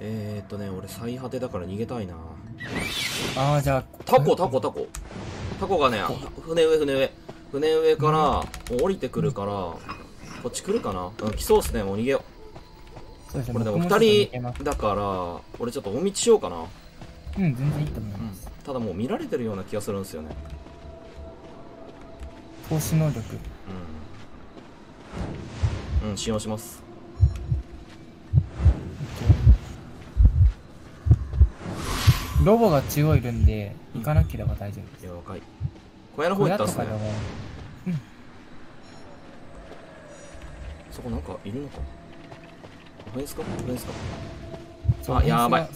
えーっとね俺最果てだから逃げたいな。ああ、じゃあ、タコタコタコ。タコがね船上船上。船上から降りてくるからこっち来るかな？うん来そうっすね。もう逃げよそうこれでも僕ちょっと逃2げます。人だから俺ちょっと大道しようかな。うん、全然いいと思いうんます。ただもう見られてるような気がするんですよね。投資能力。うん。うん使用しますロボが中央いるんで、行かなければ大丈夫です。了解小屋の方行ったっすね。とかでも、そこなんかいるのか。フェンスか？フェンスか。あやばい。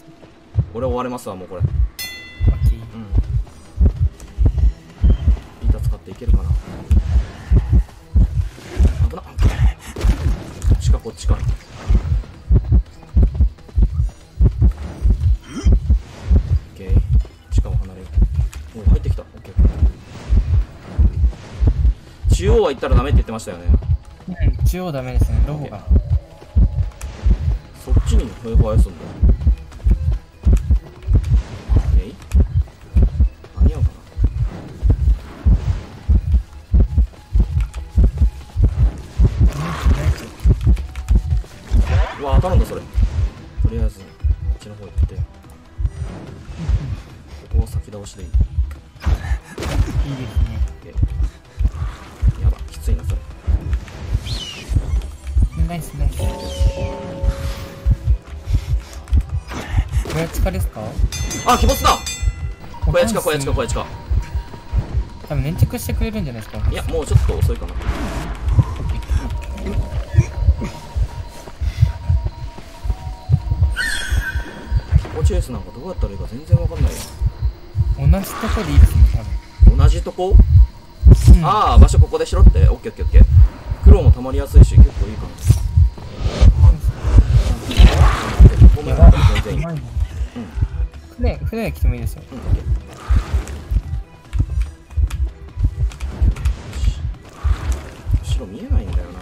俺終われますわもうこれ。うん。板使っていけるかな。危な。こっちかこっちかオッケー地下を離れようお入ってきたオッケーオッケー中央は行ったらダメって言ってましたよね。うん、中央ダメですね、ロボが。そっちにフェイファイすんだ。かな？うわ当たるんだそれ。とりあえずこっちの方行って。ここは先倒しでいい。いいですね。ついなそれナイスナイス。小屋地下ですか？あ鬼没だ。小屋地下小屋地下小屋地下多分粘着してくれるんじゃないですか。いやもうちょっと遅いかな。こチェイスなんかどうやったらいいか全然わかんないよ。同じとこでいいですね、同じとこ、多分。うん、ああ場所ここでしろって。オッケーオッケーオッケー。黒も溜まりやすいし結構いいかなごめん。全然いい、船、船が来てもいいですよ。オッケー。後ろ見えないんだよな。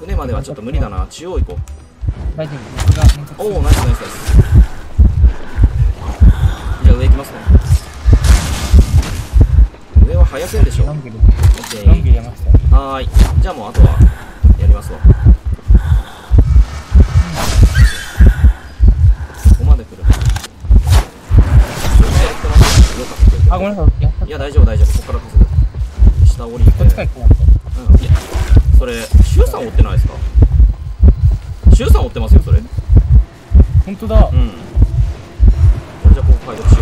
船まではちょっと無理だな。中央行こう。おおナイスナイスナイスますね。上は早せんでしょ。オッロングで、ケロング入ーれましたよ。はーい。じゃあもうあとはやりますわ。ここまで来る。あ、ごめんなさい。いや大丈夫大丈夫。ここから稼ぐ。下降りて。こっちから来て。ますうん。いやそれシュウさん追ってないですか？シュウさん追ってますよそれ。うん本当だ。俺じゃあここ解読しよう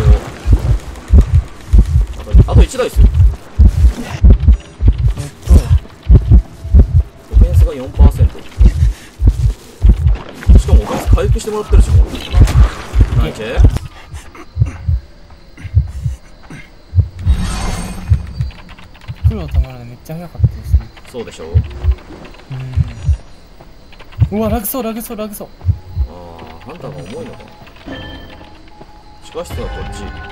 1台ですよ。えっと、オフェンスが4%しかもオフェンス回復してもらってるしもう。ナイチェ黒たまるのめっちゃ早かったですね。そうでしょう。ーん。うわ、ラグそう、ラグそう、ラグそう。ああハンターが重いのか。な地下室はこっち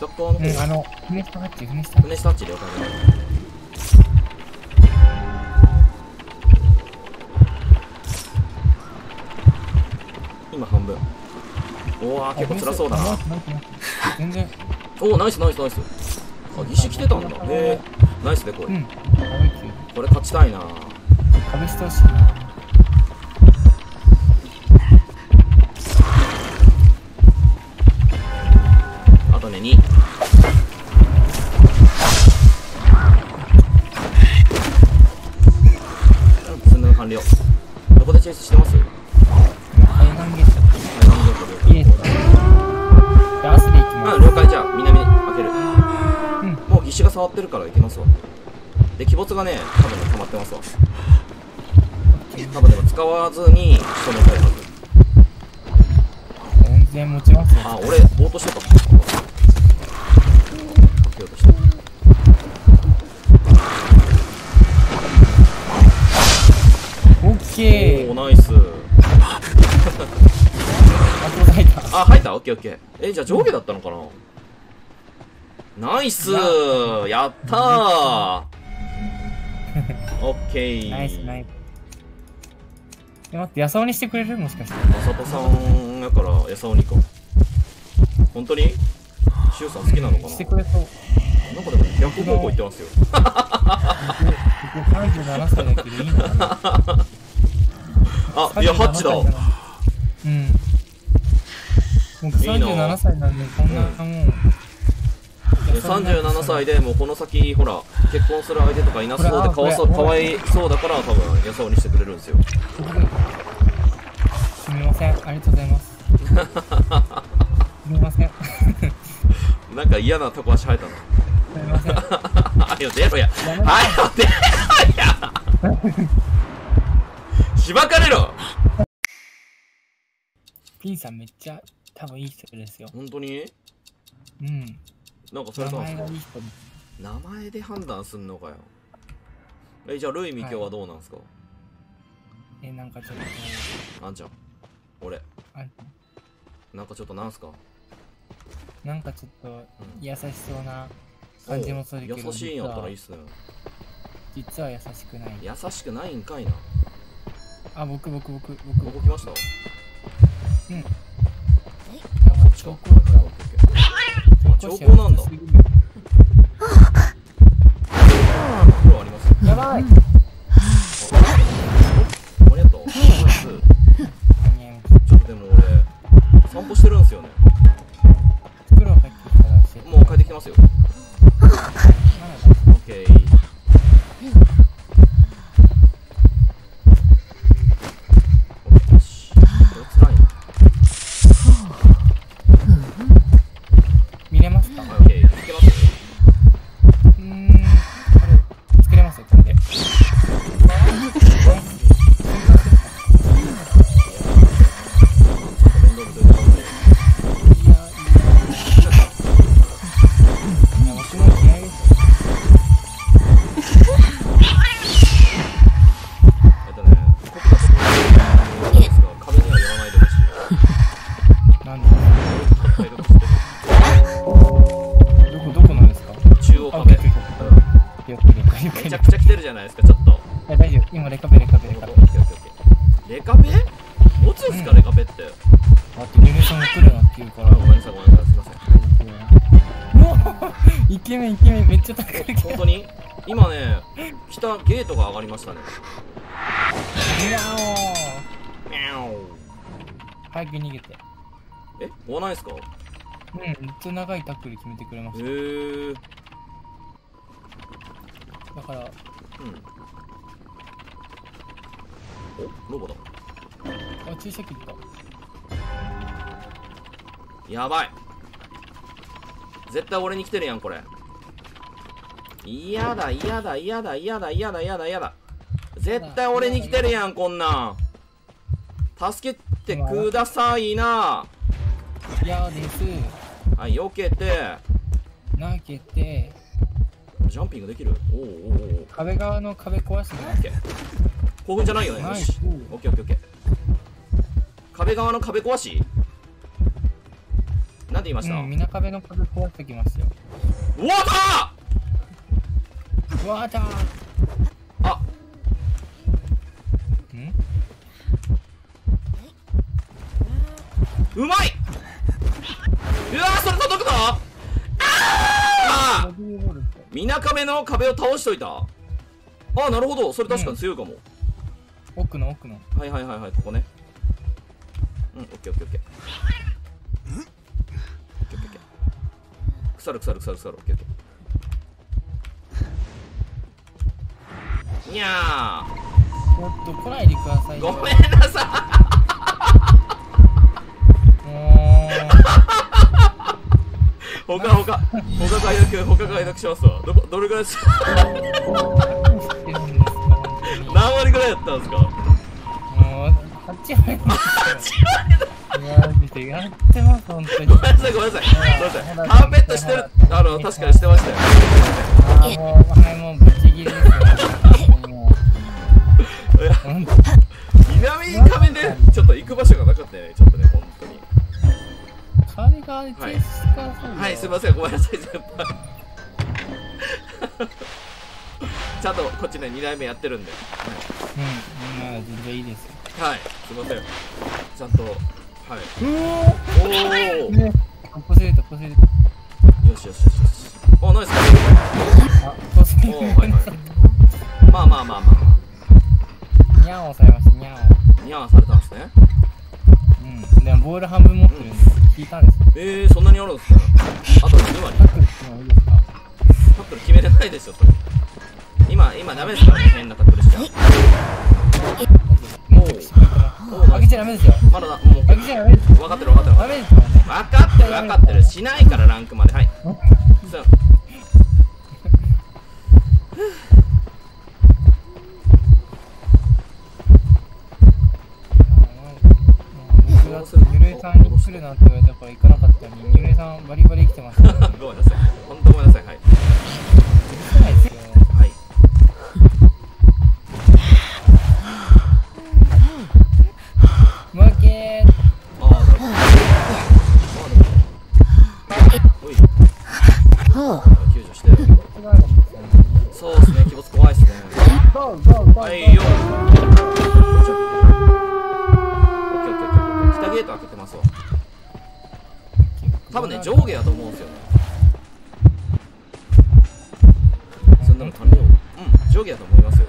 北側の方、うん、あの、船下ハッチ、船下。船下っち了解。今半分。おお結構辛そうだな。全然、おおナイスナイスナイス。あ石来てたんだ。へえナイスでこれ、うん。これ勝ちたいな。壁してほしいな。あとね2ってるから行けますわ。で鬼没がね多分ね溜まってますわ。多分でも使わずに仕留めたいはず。全然持ちますよ。あ俺ぼーっとしてた。開けようとしたオッケー。おおナイス。あ入った？オッケーオッケー。えじゃあ上下だったのかな？ナイス。や。ったー。オッケー。ナイスナイス。え待って野草にしてくれる？もしかして。まさとさんやからやさおにか本当に？しゅうさん好きなのかしてくれそう。ななんかでも逆方向行ってますよ。僕37歳だけどいいのかな。あいやハッチだうん。僕いいな37歳なんでこん。なうんもう37歳でもうこの先ほら結婚する相手とかいなそうでかわそうかわいそうだから多分やさおにしてくれるんですよ。すみません。ありがとうございます。すみません。す なんか嫌なタコ足生えたのみません。あ よ出ろや。やめてあよ出ろや。しばかれろ。ピンさんめっちゃ多分いい人ですよ。本当に？うんなんかそれなんですか前がいい。人です名前で判断すんのかよ。えじゃあルイミ今日はどうなんですか、えなんかちょっと。あんちゃん。俺。あなんかちょっとなんすか？なんかちょっとうん。優しそうな感じもするけど優しいんやったらいいっすね。実は。優しくない。優しくないんかいな。あ僕僕僕僕。僕来ました？うん。そっちか兆候なんだ。持つんすかうんレカペって。あとニュルさんが来るなって言うから。あごめんなさいごめんなさい。すいませんイケメンイケメンめっちゃ高い。本当に？今ね北ゲートが上がりましたね。いやミャオ。ー早く逃げて。え？追わないですか？うんめっちゃ長いタックル決めてくれまへした。えだから。うん。お？ロボだあ注射器った。やばい。絶対俺に来てるやんこれ。嫌だ嫌だ嫌だ嫌だ嫌だ嫌だ嫌だ。絶対俺に来てるやんこんなん。助けてくださいな。嫌です。はい避けて。投げて。ジャンピングできる？おおおうおう。壁側の壁壊してくだオッケー興奮じゃないよねよし。オッケーオッケーオッケー壁側の壁壊し？なんて言いました、うん、壁の壁壊してきますよ。うわだうわーだー！あん？うまい！うわーそれ届くのああみなかめの壁を倒しといた？ああなるほど。それ確かに強いかも、奥の奥の。はいはいはいはいここねうんオッケーオッケーオッケー。オッケーオッケー腐る腐る腐る腐るオッケーオッケー。にゃちょっと来ないでくださいごめんなさもい。ほかほかほか解読ほか解読しますわ。どこどれぐらいですう何割ぐらいやったんですか？もう8割やて、本当に。ごめんなさい、ごめんなさい。ーットしてる、あの、確かにしてましたよ。あ、もう、もう、ぶち切り。南壁で、ちょっと行く場所がなかったよね、ちょっとね、本当に。が、はい、はい、すみません、ごめんなさい、先輩。ちゃんとこっちね、2代目やってるんで。はい、うん、まあ、全然いいですよ。はい、すみません。ちゃんと。はい。うおお、よしよしよしよし。お、ナイス。お、まあまあまあ。ってるしないからランクまで。はい。そう。ゆるさんに来るなって言われたから行かなの髪を、うん、上下だと思いますよ。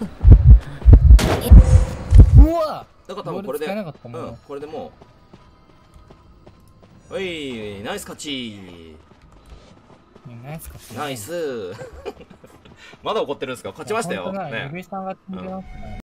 うわ。だから多分これで、うん、これでもう。おいナイス勝ちナイス勝ちナイス。まだ怒ってるんですか？勝ちましたよ、ね。ねうん、